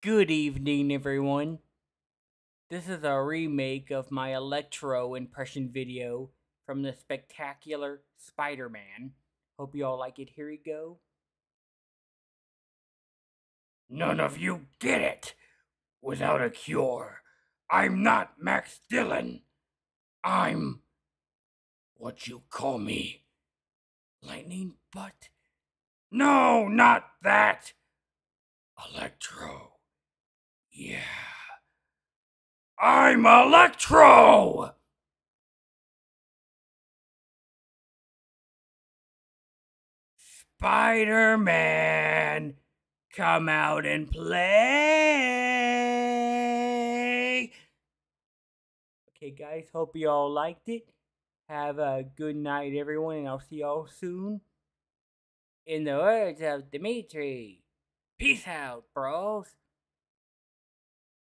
Good evening, everyone. This is a remake of my Electro impression video from the spectacular Spider Man. Hope you all like it. Here we go. None of you get it. Without a cure, I'm not Max Dillon. I'm what you call me. Lightning butt? No, not that. Electro. I'm Electro! Spider Man, come out and play. Okay, guys, hope you all liked it. Have a good night, everyone, and I'll see y'all soon. In the words of Dimitri, peace out, bros.